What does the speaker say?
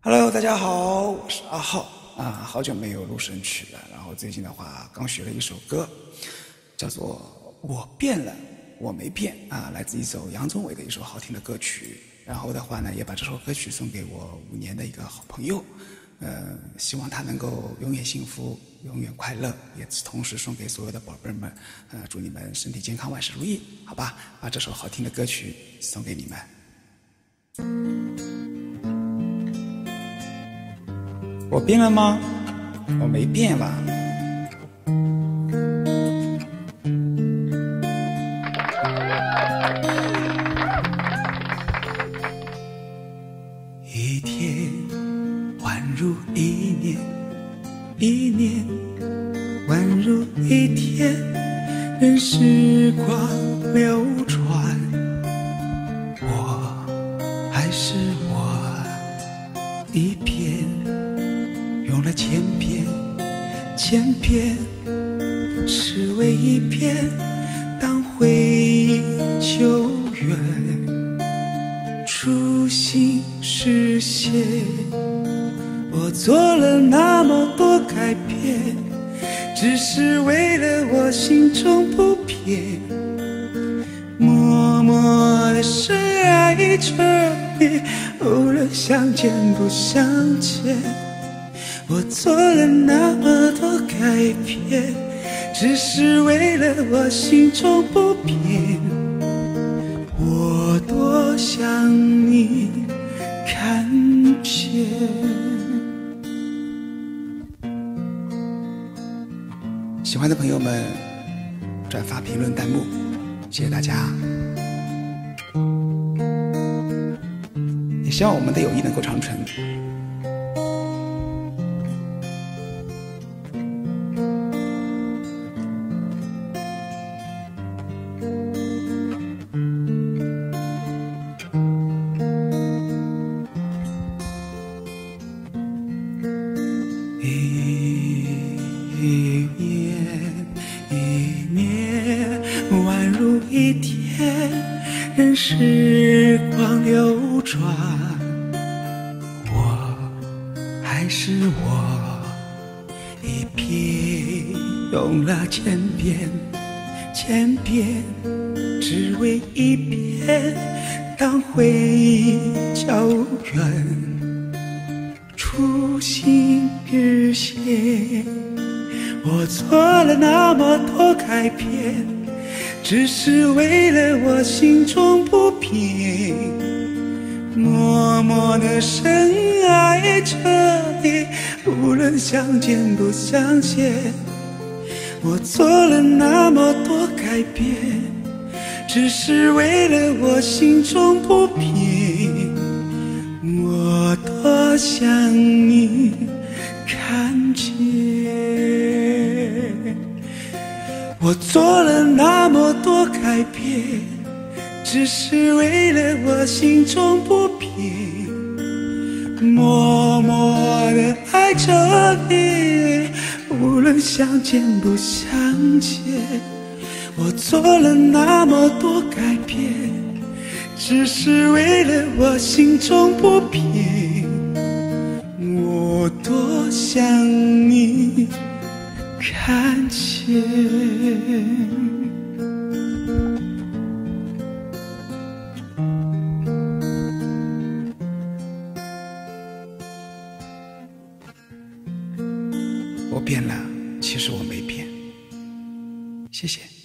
Hello，大家好，我是阿浩啊，好久没有录神曲了。然后最近的话，刚学了一首歌，叫做《我变了，我没变》啊，来自一首杨宗纬的一首好听的歌曲。然后的话呢，也把这首歌曲送给我五年的一个好朋友，呃，希望他能够永远幸福，永远快乐。也同时送给所有的宝贝们，呃，祝你们身体健康，万事如意，好吧？把这首好听的歌曲送给你们。我变了吗？我没变吧。一天宛如一年，一年宛如一天，任时光流转，我还是我一片。千遍，千遍，只为一遍。当回忆久远，初心实现，我做了那么多改变，只是为了我心中不变。默默的深爱着你，无论相见不相见。我做了那么多改变，只是为了我心中不变。我多想你看见。喜欢的朋友们，转发、评论、弹幕，谢谢大家。也希望我们的友谊能够长存。一年一年，宛如一天，任时光流转，我还是我，一遍用了千遍，千遍只为一遍，当回忆久远，初心日现。我做了那么多改变，只是为了我心中不变。默默的深爱着你，无论相见不相见。我做了那么多改变，只是为了我心中不变。我多想你看见。我做了那么多改变，只是为了我心中不变。默默的爱着你，无论相见不相见。我做了那么多改变，只是为了我心中不变。我变了，其实我没变。谢谢。